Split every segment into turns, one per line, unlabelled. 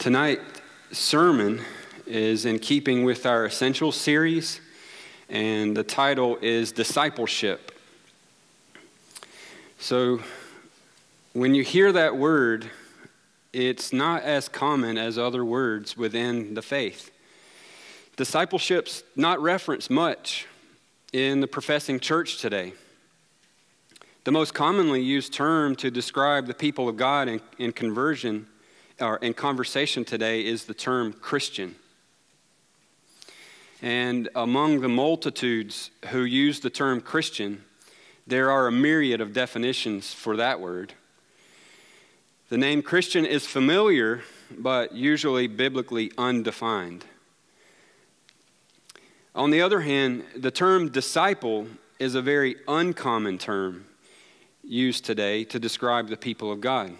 Tonight's sermon is in keeping with our Essential series, and the title is Discipleship. So, when you hear that word, it's not as common as other words within the faith. Discipleship's not referenced much in the professing church today. The most commonly used term to describe the people of God in, in conversion or in conversation today is the term Christian. And among the multitudes who use the term Christian, there are a myriad of definitions for that word. The name Christian is familiar, but usually biblically undefined. On the other hand, the term disciple is a very uncommon term used today to describe the people of God.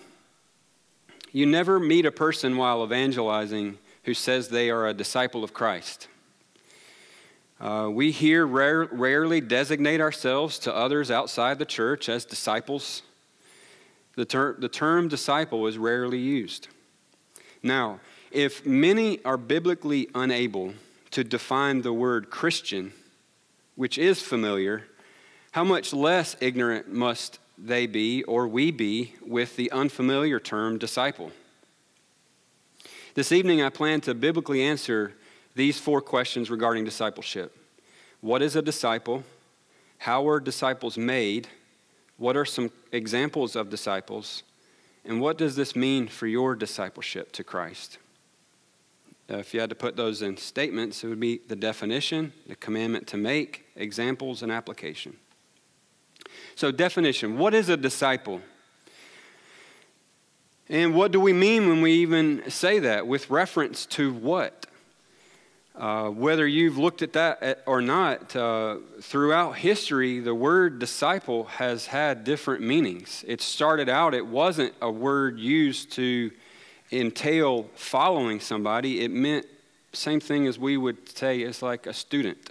You never meet a person while evangelizing who says they are a disciple of Christ. Uh, we here rare, rarely designate ourselves to others outside the church as disciples. The, ter- the term disciple is rarely used. Now, if many are biblically unable to define the word Christian, which is familiar, how much less ignorant must they be or we be with the unfamiliar term disciple. This evening, I plan to biblically answer these four questions regarding discipleship What is a disciple? How were disciples made? What are some examples of disciples? And what does this mean for your discipleship to Christ? Uh, if you had to put those in statements, it would be the definition, the commandment to make, examples, and application. So, definition what is a disciple? And what do we mean when we even say that? With reference to what? Uh, whether you've looked at that or not, uh, throughout history, the word disciple has had different meanings. It started out, it wasn't a word used to entail following somebody, it meant same thing as we would say it's like a student.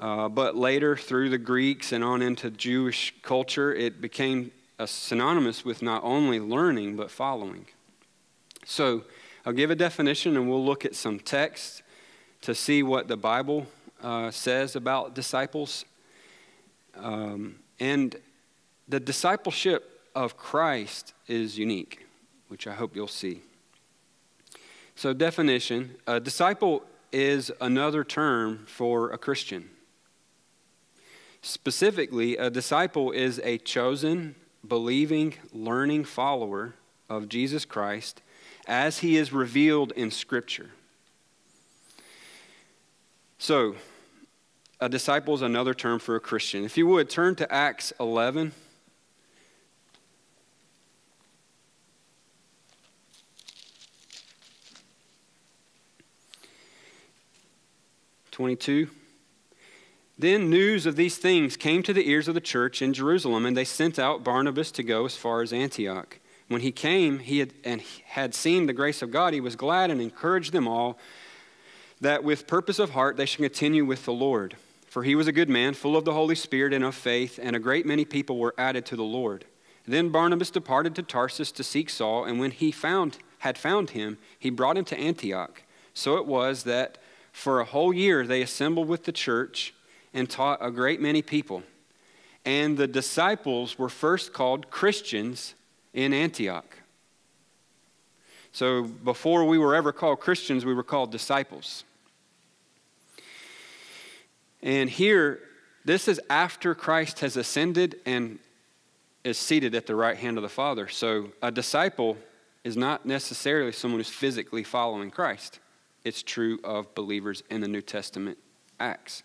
Uh, but later, through the Greeks and on into Jewish culture, it became synonymous with not only learning, but following. So I'll give a definition and we'll look at some texts to see what the Bible uh, says about disciples. Um, and the discipleship of Christ is unique, which I hope you'll see. So, definition a disciple is another term for a Christian. Specifically, a disciple is a chosen, believing, learning follower of Jesus Christ as he is revealed in Scripture. So, a disciple is another term for a Christian. If you would, turn to Acts 11. Twenty-two. Then news of these things came to the ears of the church in Jerusalem, and they sent out Barnabas to go as far as Antioch. When he came he had, and had seen the grace of God, he was glad and encouraged them all that with purpose of heart they should continue with the Lord. For he was a good man, full of the Holy Spirit and of faith, and a great many people were added to the Lord. Then Barnabas departed to Tarsus to seek Saul, and when he found, had found him, he brought him to Antioch. So it was that for a whole year they assembled with the church and taught a great many people. And the disciples were first called Christians in Antioch. So before we were ever called Christians, we were called disciples. And here, this is after Christ has ascended and is seated at the right hand of the Father. So a disciple is not necessarily someone who's physically following Christ. It's true of believers in the New Testament Acts.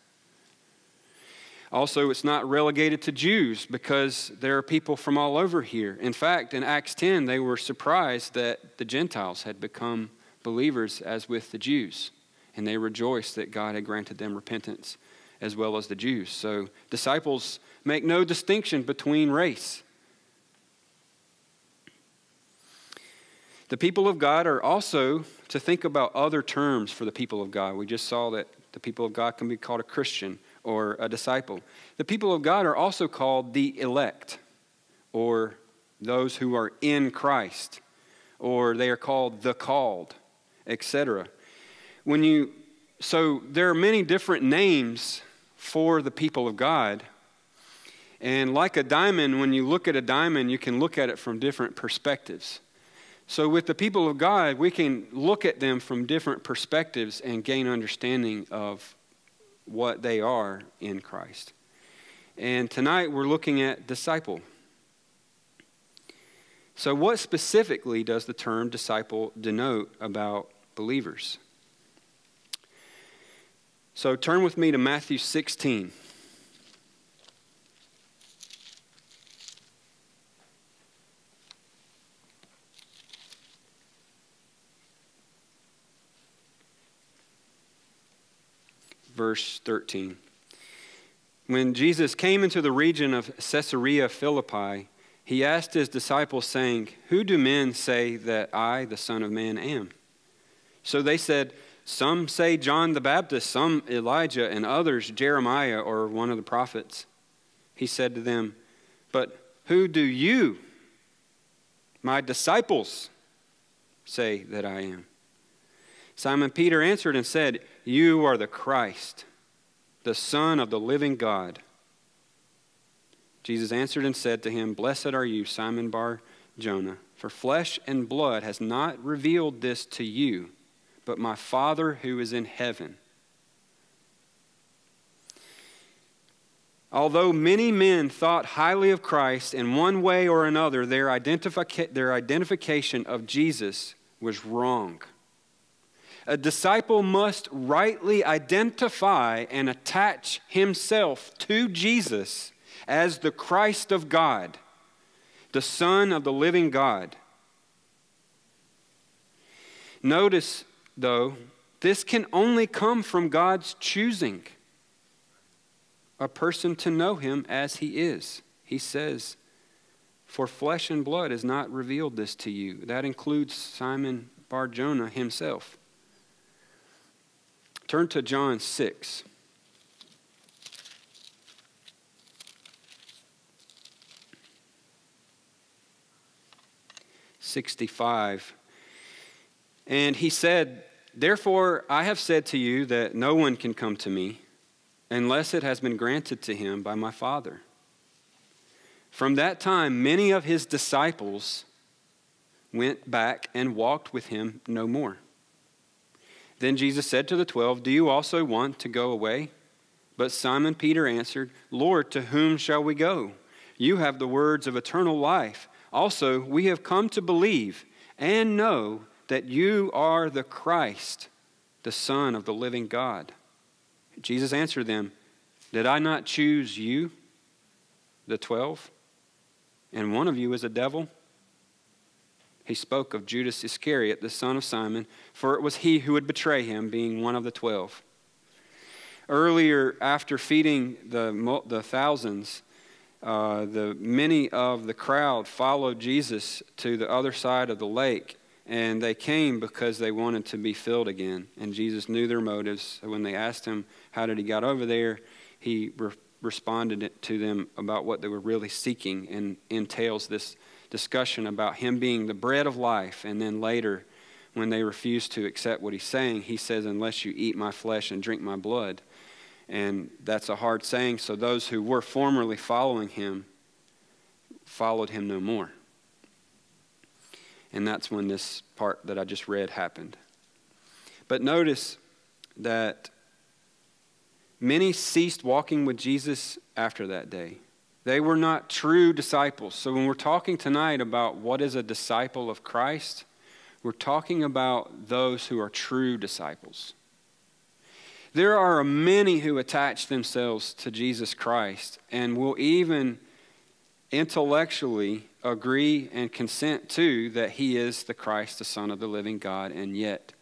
Also, it's not relegated to Jews because there are people from all over here. In fact, in Acts 10, they were surprised that the Gentiles had become believers as with the Jews, and they rejoiced that God had granted them repentance as well as the Jews. So, disciples make no distinction between race. The people of God are also to think about other terms for the people of God. We just saw that the people of God can be called a Christian or a disciple. The people of God are also called the elect, or those who are in Christ, or they are called the called, etc. When you so there are many different names for the people of God. And like a diamond, when you look at a diamond, you can look at it from different perspectives. So, with the people of God, we can look at them from different perspectives and gain understanding of what they are in Christ. And tonight we're looking at disciple. So, what specifically does the term disciple denote about believers? So, turn with me to Matthew 16. Verse 13. When Jesus came into the region of Caesarea Philippi, he asked his disciples, saying, Who do men say that I, the Son of Man, am? So they said, Some say John the Baptist, some Elijah, and others Jeremiah or one of the prophets. He said to them, But who do you, my disciples, say that I am? Simon Peter answered and said, You are the Christ, the Son of the living God. Jesus answered and said to him, Blessed are you, Simon Bar Jonah, for flesh and blood has not revealed this to you, but my Father who is in heaven. Although many men thought highly of Christ, in one way or another, their, their identification of Jesus was wrong. A disciple must rightly identify and attach himself to Jesus as the Christ of God, the Son of the living God. Notice, though, this can only come from God's choosing a person to know him as he is. He says, For flesh and blood has not revealed this to you. That includes Simon Bar Jonah himself. Turn to John 6. 65. And he said, Therefore, I have said to you that no one can come to me unless it has been granted to him by my Father. From that time, many of his disciples went back and walked with him no more. Then Jesus said to the twelve, Do you also want to go away? But Simon Peter answered, Lord, to whom shall we go? You have the words of eternal life. Also, we have come to believe and know that you are the Christ, the Son of the living God. Jesus answered them, Did I not choose you, the twelve? And one of you is a devil? He spoke of Judas Iscariot, the son of Simon, for it was he who would betray him, being one of the twelve. Earlier, after feeding the, the thousands, uh, the, many of the crowd followed Jesus to the other side of the lake, and they came because they wanted to be filled again. And Jesus knew their motives. So when they asked him how did he got over there, he re- responded to them about what they were really seeking, and entails this discussion about him being the bread of life. And then later, when they refused to accept what he's saying, he says, "Unless you eat my flesh and drink my blood." And that's a hard saying, so those who were formerly following him followed him no more. And that's when this part that I just read happened. But notice that many ceased walking with Jesus after that day. They were not true disciples. So when we're talking tonight about what is a disciple of Christ, we're talking about those who are true disciples. There are many who attach themselves to Jesus Christ and will even intellectually agree and consent to that he is the Christ, the Son of the living God, and yet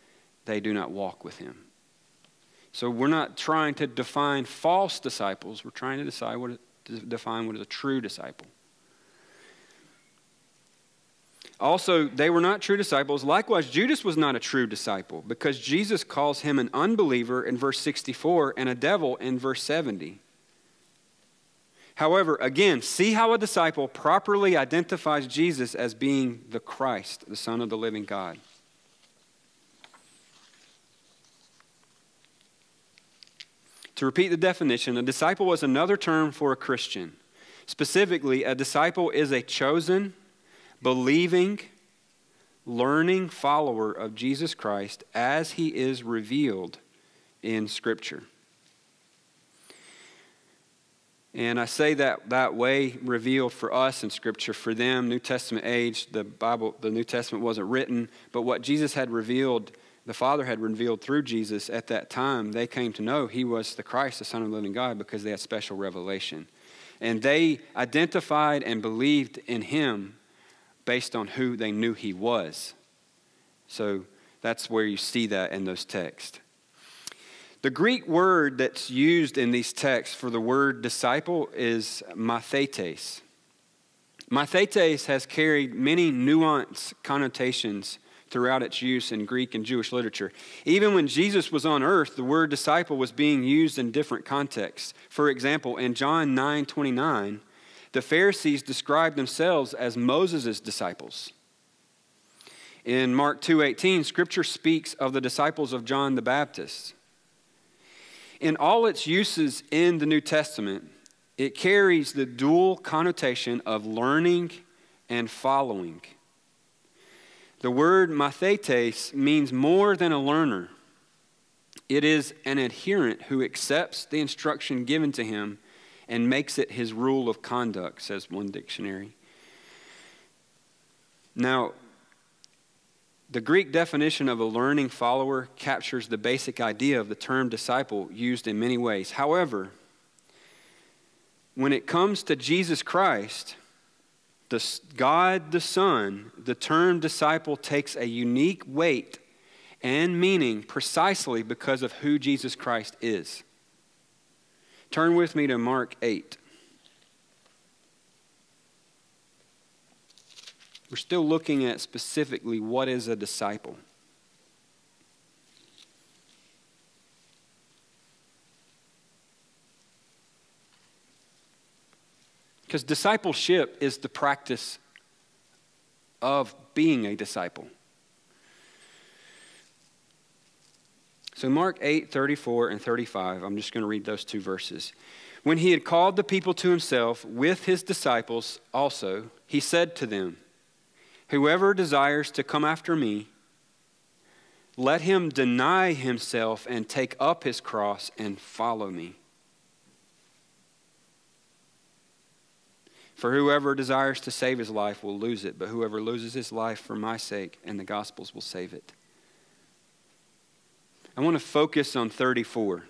they do not walk with him. So we're not trying to define false disciples, we're trying to decide what to define what is a true disciple. Also, they were not true disciples. Likewise, Judas was not a true disciple because Jesus calls him an unbeliever in verse 64 and a devil in verse 70. However, again, see how a disciple properly identifies Jesus as being the Christ, the Son of the living God. To repeat the definition, a disciple was another term for a Christian. Specifically, a disciple is a chosen, believing, learning follower of Jesus Christ as he is revealed in Scripture. And I say that that way revealed for us in Scripture. For them, New Testament age, the Bible, the New Testament wasn't written, but what Jesus had revealed, the Father had revealed through Jesus at that time, they came to know He was the Christ, the Son of the living God, because they had special revelation. And they identified and believed in Him based on who they knew He was. So that's where you see that in those texts. The Greek word that's used in these texts for the word disciple is mathetes. Mathetes has carried many nuanced connotations throughout its use in Greek and Jewish literature. Even when Jesus was on earth, the word disciple was being used in different contexts. For example, in John 9 29, the Pharisees described themselves as Moses' disciples. In Mark 2:18, scripture speaks of the disciples of John the Baptist in all its uses in the New Testament, it carries the dual connotation of learning and following. The word mathetes means more than a learner. It is an adherent who accepts the instruction given to him and makes it his rule of conduct, says one dictionary. Now, the Greek definition of a learning follower captures the basic idea of the term disciple used in many ways. However, when it comes to Jesus Christ, the God the Son, the term disciple takes a unique weight and meaning precisely because of who Jesus Christ is. Turn with me to Mark 8. We're still looking at specifically what is a disciple. Because discipleship is the practice of being a disciple. So, Mark 8, 34 and 35, I'm just going to read those two verses. When he had called the people to himself with his disciples also, he said to them, Whoever desires to come after me, let him deny himself and take up his cross and follow me. For whoever desires to save his life will lose it, but whoever loses his life for my sake and the gospel's will save it. I want to focus on 34.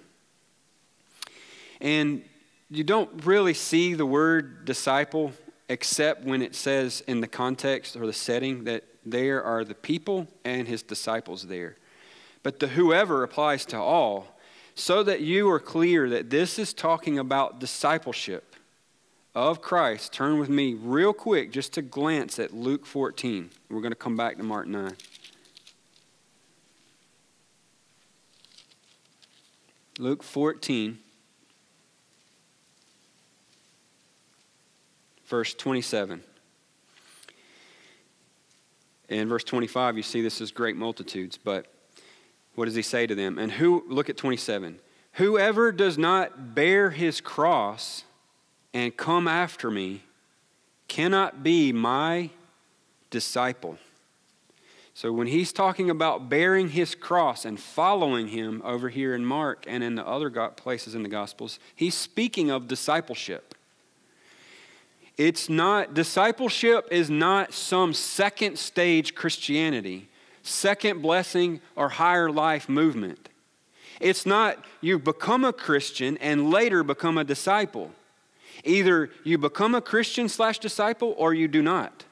And you don't really see the word disciple except when it says in the context or the setting that there are the people and his disciples there. But the whoever applies to all, so that you are clear that this is talking about discipleship of Christ. Turn with me real quick just to glance at Luke 14. We're going to come back to Mark 9. Luke 14. verse 27. In verse 25, you see this is great multitudes, but what does he say to them? And who, look at 27. Whoever does not bear his cross and come after me cannot be my disciple. So when he's talking about bearing his cross and following him over here in Mark and in the other places in the Gospels, he's speaking of discipleship. It's not, discipleship is not some second stage Christianity, second blessing or higher life movement. It's not you become a Christian and later become a disciple. Either you become a Christian slash disciple or you do not.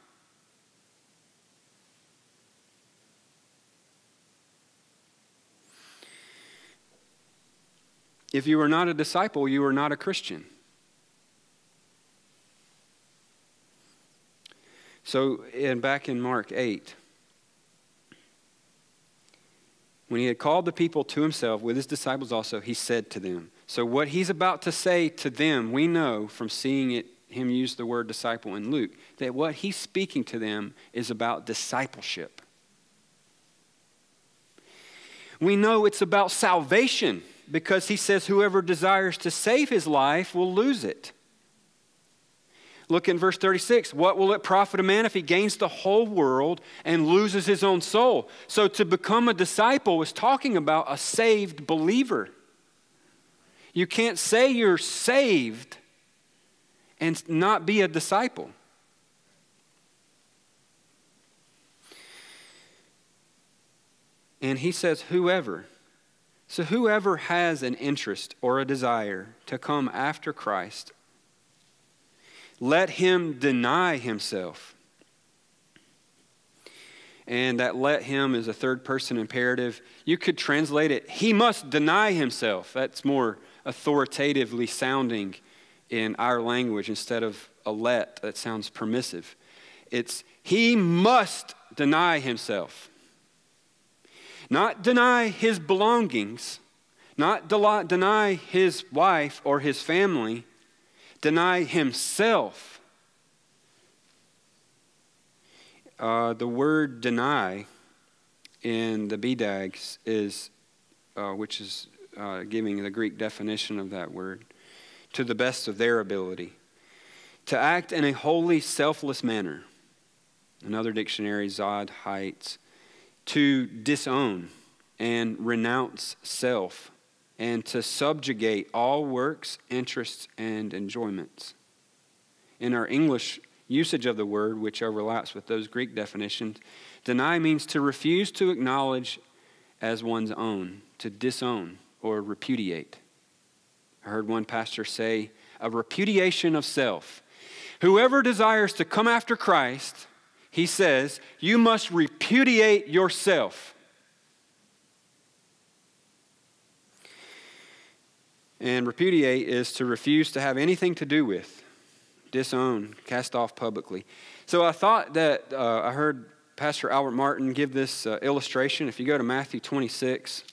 If you are not a disciple, you are not a Christian. So, in, back in Mark 8, when he had called the people to himself with his disciples also, he said to them. So, what he's about to say to them, we know from seeing it, him use the word disciple in Luke, that what he's speaking to them is about discipleship. We know it's about salvation because he says, Whoever desires to save his life will lose it. Look in verse 36. What will it profit a man if he gains the whole world and loses his own soul? So, to become a disciple is talking about a saved believer. You can't say you're saved and not be a disciple. And he says, whoever. So, whoever has an interest or a desire to come after Christ, let him deny himself. And that let him is a third person imperative. You could translate it, he must deny himself. That's more authoritatively sounding in our language instead of a let that sounds permissive. It's he must deny himself. Not deny his belongings, not deny his wife or his family, deny himself. Uh, the word deny in the BDAGs is, uh, which is uh, giving the Greek definition of that word, to the best of their ability. To act in a wholly selfless manner. Another dictionary, Zodhiates. To disown and renounce self, and to subjugate all works, interests, and enjoyments. In our English usage of the word, which overlaps with those Greek definitions, deny means to refuse to acknowledge as one's own, to disown or repudiate. I heard one pastor say, a repudiation of self. Whoever desires to come after Christ, he says, you must repudiate yourself. And repudiate is to refuse to have anything to do with, disown, cast off publicly. So I thought that uh, I heard Pastor Albert Martin give this uh, illustration. If you go to Matthew 26,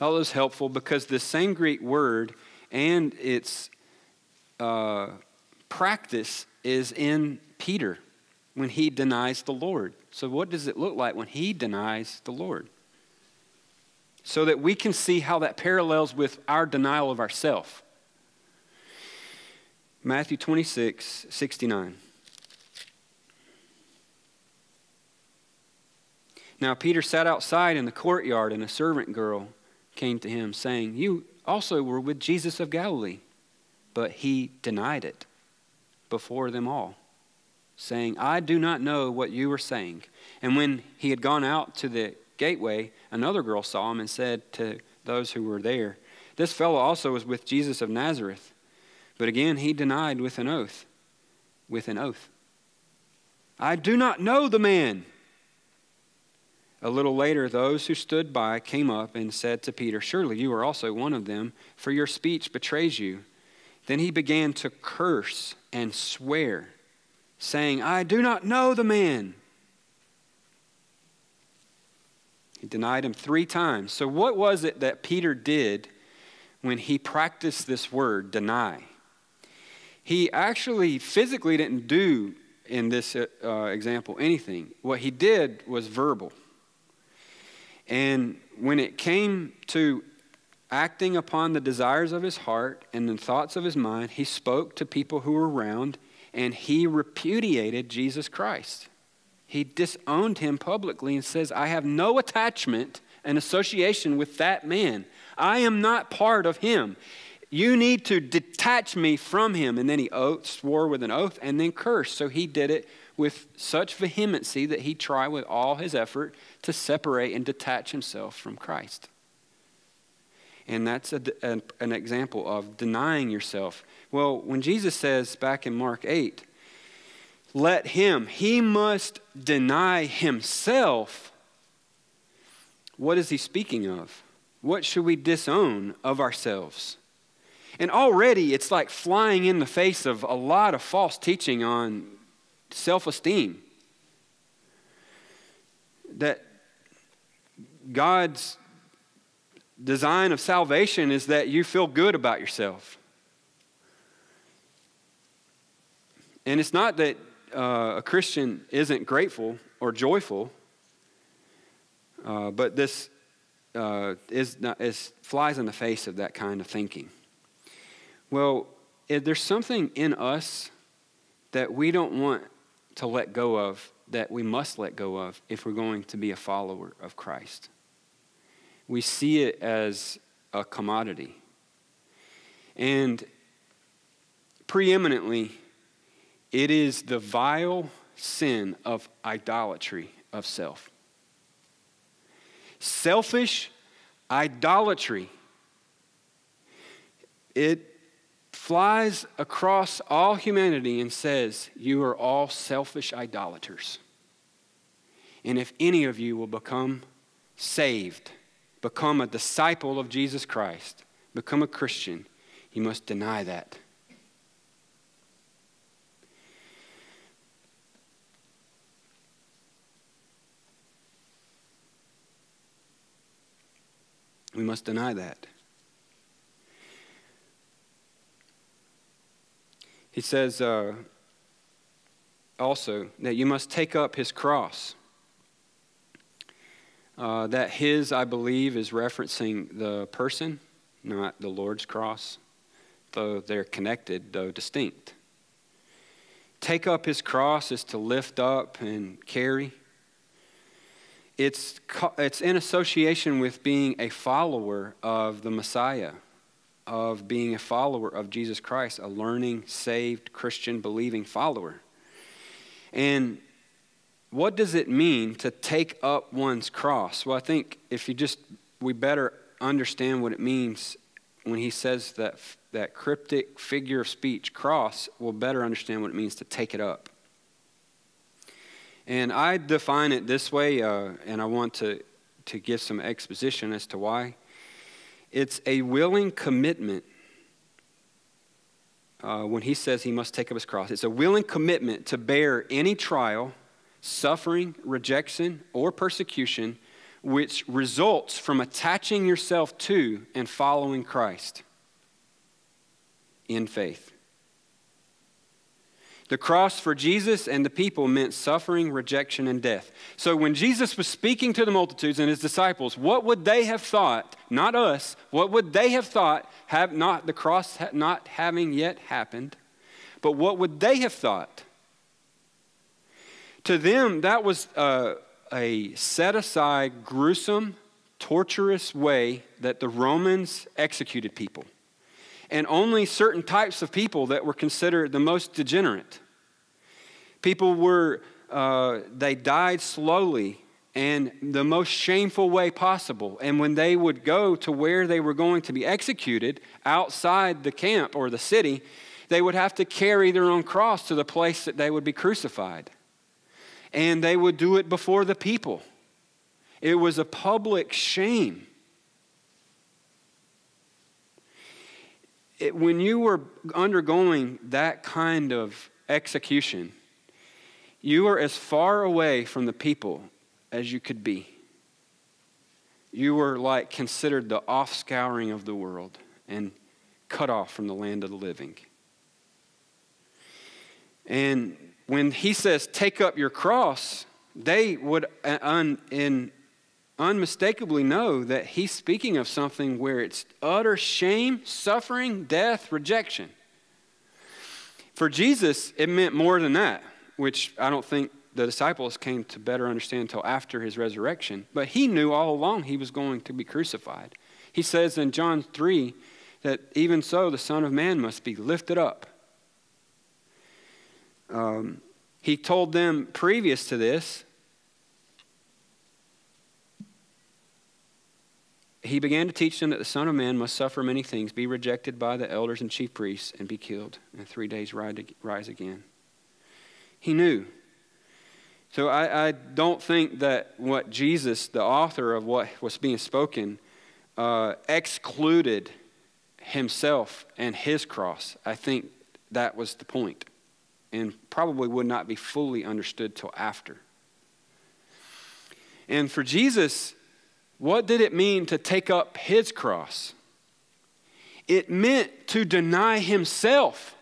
it was helpful because the same Greek word and its uh, practice is in Peter when he denies the Lord. So, what does it look like when he denies the Lord? So that we can see how that parallels with our denial of ourself. Matthew 26, 69. Now, Peter sat outside in the courtyard, and a servant girl came to him, saying, You also were with Jesus of Galilee. But he denied it before them all, saying, I do not know what you are saying. And when he had gone out to the gateway, another girl saw him and said to those who were there, This fellow also was with Jesus of Nazareth. But again he denied with an oath, with an oath. I do not know the man. A little later, those who stood by came up and said to Peter, Surely you are also one of them, for your speech betrays you. Then he began to curse and swear, saying, I do not know the man. He denied him three times. So, what was it that Peter did when he practiced this word, deny? He actually physically didn't do, in this uh, example, anything. What he did was verbal. And when it came to acting upon the desires of his heart and the thoughts of his mind, he spoke to people who were around and he repudiated Jesus Christ. He disowned him publicly and says, I have no attachment and association with that man. I am not part of him. You need to detach me from him. And then he oath, swore with an oath and then cursed. So he did it with such vehemency that he tried with all his effort to separate and detach himself from Christ. And that's a, an, an example of denying yourself. Well, when Jesus says back in Mark 8, let him, he must deny himself. What is he speaking of? What should we disown of ourselves? And already it's like flying in the face of a lot of false teaching on self esteem. That God's design of salvation is that you feel good about yourself. And it's not that uh, a Christian isn't grateful or joyful, uh, but this uh, is, not, is flies in the face of that kind of thinking. Well, there's something in us that we don't want to let go of, that we must let go of if we're going to be a follower of Christ. We see it as a commodity. And preeminently, it is the vile sin of idolatry of self. Selfish idolatry. It flies across all humanity and says, You are all selfish idolaters. And if any of you will become saved, become a disciple of Jesus Christ, become a Christian, you must deny that. We must deny that. He says uh, also that you must take up his cross. Uh, that his, I believe, is referencing the person, not the Lord's cross, though they're connected, though distinct. Take up his cross is to lift up and carry. It's, it's in association with being a follower of the Messiah of being a follower of Jesus Christ, a learning, saved, Christian, believing follower. And what does it mean to take up one's cross? Well, I think if you just, we better understand what it means when he says that, that cryptic figure of speech, cross, we'll better understand what it means to take it up. And I define it this way, uh, and I want to, to give some exposition as to why. It's a willing commitment uh, when he says he must take up his cross. It's a willing commitment to bear any trial, suffering, rejection, or persecution which results from attaching yourself to and following Christ in faith. The cross for Jesus and the people meant suffering, rejection, and death. So when Jesus was speaking to the multitudes and his disciples, what would they have thought, not us, what would they have thought, have not the cross not having yet happened, but what would they have thought? To them, that was a, a set aside, gruesome, torturous way that the Romans executed people and only certain types of people that were considered the most degenerate. People were, uh, they died slowly and the most shameful way possible. And when they would go to where they were going to be executed outside the camp or the city, they would have to carry their own cross to the place that they would be crucified. And they would do it before the people. It was a public shame. It, when you were undergoing that kind of execution, you were as far away from the people as you could be. You were like considered the offscouring of the world and cut off from the land of the living. And when he says, take up your cross, they would, uh, in unmistakably know that he's speaking of something where it's utter shame, suffering, death, rejection. For Jesus, it meant more than that, which I don't think the disciples came to better understand until after his resurrection. But he knew all along he was going to be crucified. He says in John 3 that even so, the Son of Man must be lifted up. Um, he told them previous to this he began to teach them that the Son of Man must suffer many things, be rejected by the elders and chief priests, and be killed, and three days rise again. He knew. So I, I don't think that what Jesus, the author of what was being spoken, uh, excluded himself and his cross. I think that was the point, and probably would not be fully understood till after. And for Jesus, What did it mean to take up his cross? It meant to deny himself.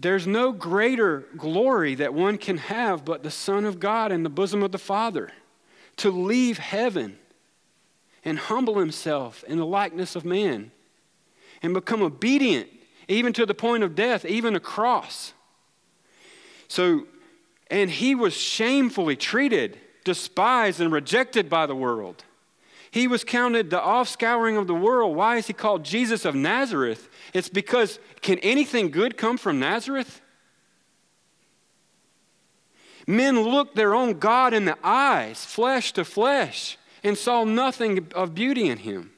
There's no greater glory that one can have but the Son of God in the bosom of the Father. To leave heaven and humble himself in the likeness of man and become obedient even to the point of death, even a cross. So, and he was shamefully treated, despised, and rejected by the world. He was counted the offscouring of the world. Why is he called Jesus of Nazareth? It's because can anything good come from Nazareth? Men looked their own God in the eyes, flesh to flesh, and saw nothing of beauty in him.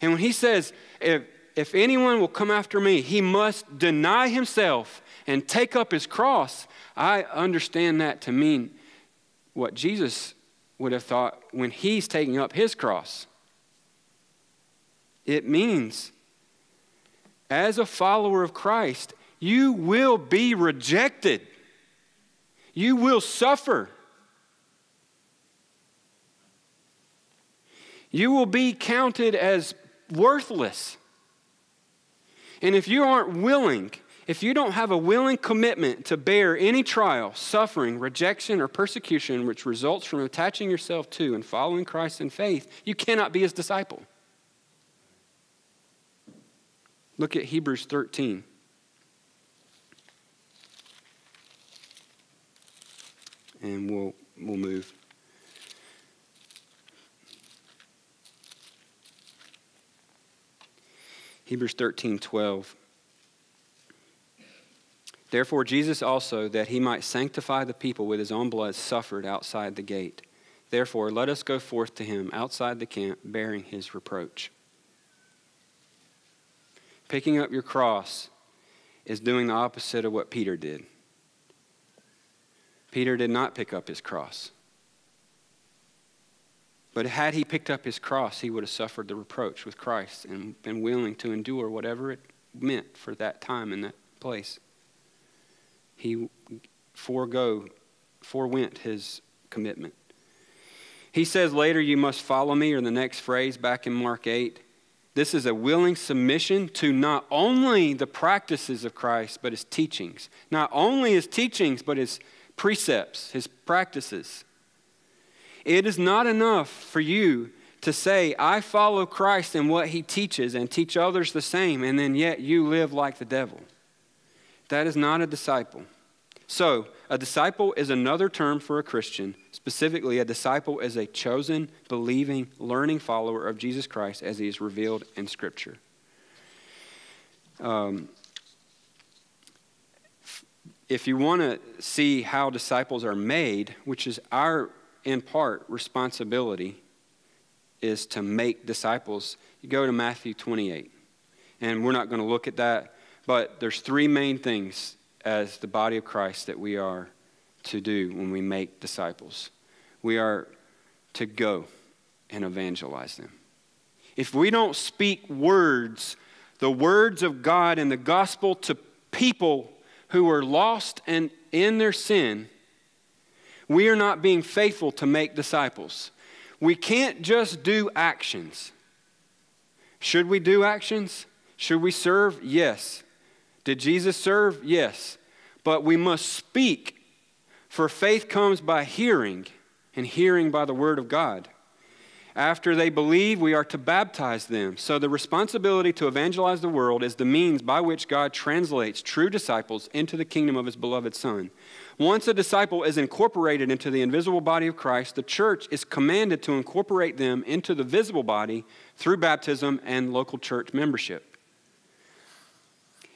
And when he says, if, if anyone will come after me, he must deny himself and take up his cross, I understand that to mean what Jesus would have thought when he's taking up his cross. It means, as a follower of Christ, you will be rejected, you will suffer. You will be counted as worthless. And if you aren't willing if you don't have a willing commitment to bear any trial, suffering, rejection, or persecution which results from attaching yourself to and following Christ in faith, you cannot be his disciple. Look at Hebrews 13. And we'll, we'll move. Hebrews 13, 12. Therefore, Jesus also, that he might sanctify the people with his own blood, suffered outside the gate. Therefore, let us go forth to him outside the camp, bearing his reproach. Picking up your cross is doing the opposite of what Peter did. Peter did not pick up his cross. But had he picked up his cross, he would have suffered the reproach with Christ and been willing to endure whatever it meant for that time and that place he forego, forewent his commitment. He says later, You must follow me, or the next phrase back in Mark 8. This is a willing submission to not only the practices of Christ, but his teachings. Not only his teachings, but his precepts, his practices. It is not enough for you to say, I follow Christ and what he teaches and teach others the same, and then yet you live like the devil. That is not a disciple. So, a disciple is another term for a Christian. Specifically, a disciple is a chosen, believing, learning follower of Jesus Christ as he is revealed in Scripture. Um, if you want to see how disciples are made, which is our, in part, responsibility, is to make disciples, you go to Matthew 28. And we're not going to look at that but there's three main things as the body of Christ that we are to do when we make disciples. We are to go and evangelize them. If we don't speak words, the words of God and the gospel to people who are lost and in their sin, we are not being faithful to make disciples. We can't just do actions. Should we do actions? Should we serve? Yes. Did Jesus serve? Yes. But we must speak, for faith comes by hearing, and hearing by the word of God. After they believe, we are to baptize them. So the responsibility to evangelize the world is the means by which God translates true disciples into the kingdom of his beloved Son. Once a disciple is incorporated into the invisible body of Christ, the church is commanded to incorporate them into the visible body through baptism and local church membership.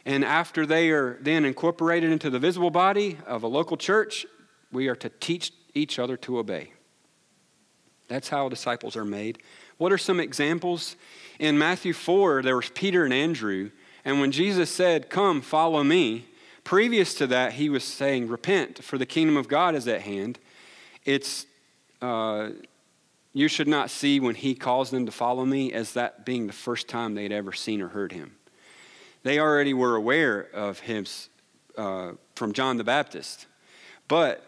And after they are then incorporated into the visible body of a local church, we are to teach each other to obey. That's how disciples are made. What are some examples? In Matthew 4, there was Peter and Andrew, and when Jesus said, Come, follow me, previous to that, he was saying, Repent, for the kingdom of God is at hand. It's, uh, you should not see when he calls them to follow me as that being the first time they'd ever seen or heard him. They already were aware of him uh, from John the Baptist. But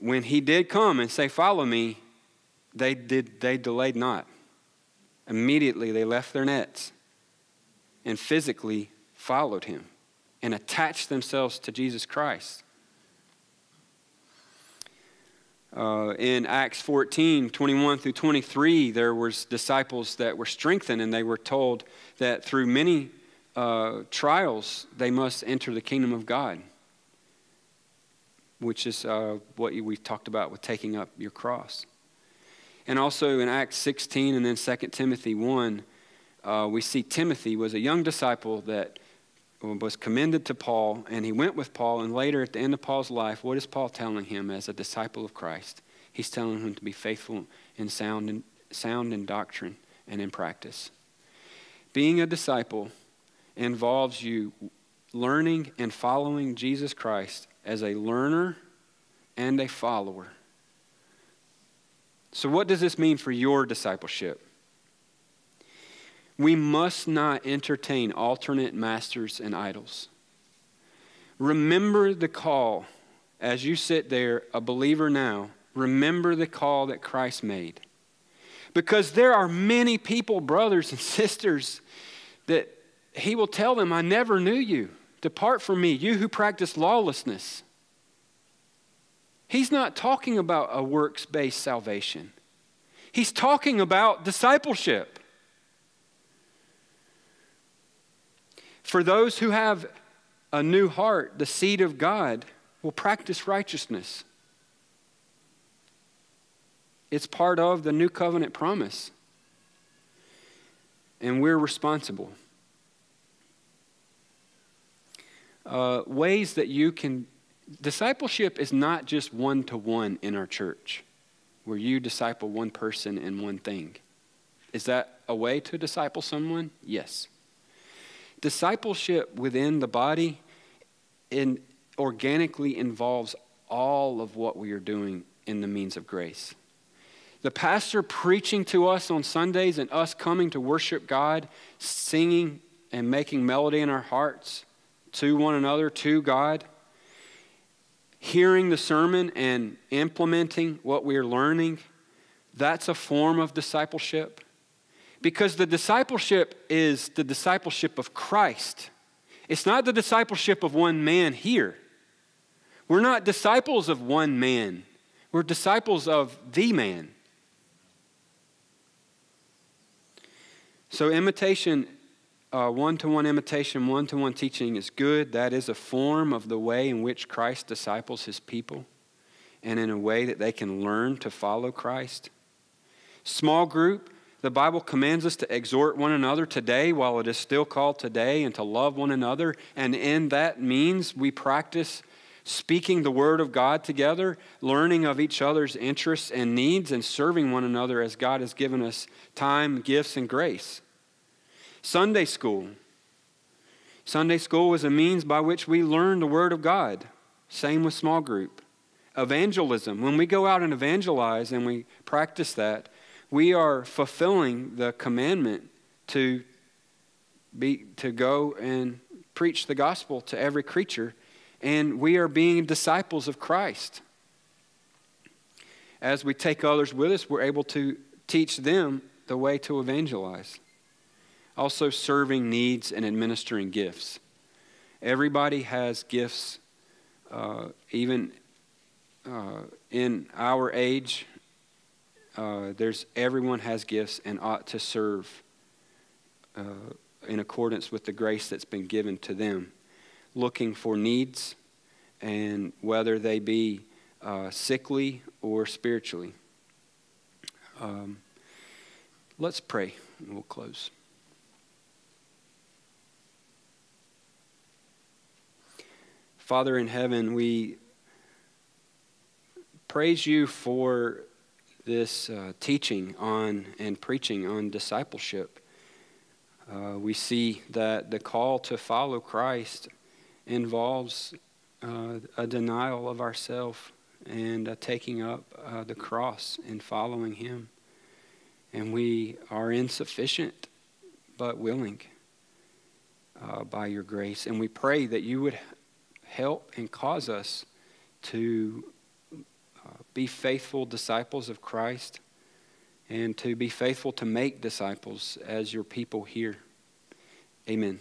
when he did come and say, Follow me, they, did, they delayed not. Immediately they left their nets and physically followed him and attached themselves to Jesus Christ. Uh, in Acts 14, 21 through 23, there was disciples that were strengthened, and they were told that through many uh, trials they must enter the kingdom of God, which is uh, what we talked about with taking up your cross. And also in Acts 16 and then 2 Timothy 1, uh, we see Timothy was a young disciple that was commended to Paul, and he went with Paul. And later, at the end of Paul's life, what is Paul telling him as a disciple of Christ? He's telling him to be faithful and sound in, sound in doctrine and in practice. Being a disciple involves you learning and following Jesus Christ as a learner and a follower. So, what does this mean for your discipleship? We must not entertain alternate masters and idols. Remember the call as you sit there, a believer now. Remember the call that Christ made. Because there are many people, brothers and sisters, that he will tell them, I never knew you. Depart from me, you who practice lawlessness. He's not talking about a works based salvation, he's talking about discipleship. For those who have a new heart, the seed of God will practice righteousness. It's part of the new covenant promise. And we're responsible. Uh, ways that you can, discipleship is not just one to one in our church, where you disciple one person and one thing. Is that a way to disciple someone? Yes. Discipleship within the body in, organically involves all of what we are doing in the means of grace. The pastor preaching to us on Sundays and us coming to worship God, singing and making melody in our hearts to one another, to God, hearing the sermon and implementing what we are learning, that's a form of discipleship. Because the discipleship is the discipleship of Christ. It's not the discipleship of one man here. We're not disciples of one man, we're disciples of the man. So, imitation, one to one imitation, one to one teaching is good. That is a form of the way in which Christ disciples his people and in a way that they can learn to follow Christ. Small group, the Bible commands us to exhort one another today while it is still called today and to love one another. And in that means we practice speaking the Word of God together, learning of each other's interests and needs, and serving one another as God has given us time, gifts, and grace. Sunday school. Sunday school was a means by which we learn the Word of God. Same with small group. Evangelism. When we go out and evangelize and we practice that, we are fulfilling the commandment to, be, to go and preach the gospel to every creature, and we are being disciples of Christ. As we take others with us, we're able to teach them the way to evangelize. Also, serving needs and administering gifts. Everybody has gifts, uh, even uh, in our age uh, there's everyone has gifts and ought to serve uh, in accordance with the grace that's been given to them, looking for needs and whether they be uh, sickly or spiritually. Um, let's pray and we'll close. Father in heaven, we praise you for this uh, teaching on and preaching on discipleship. Uh, we see that the call to follow Christ involves uh, a denial of ourself and taking up uh, the cross and following Him. And we are insufficient but willing uh, by your grace. And we pray that you would help and cause us to uh, be faithful disciples of Christ and to be faithful to make disciples as your people here. Amen.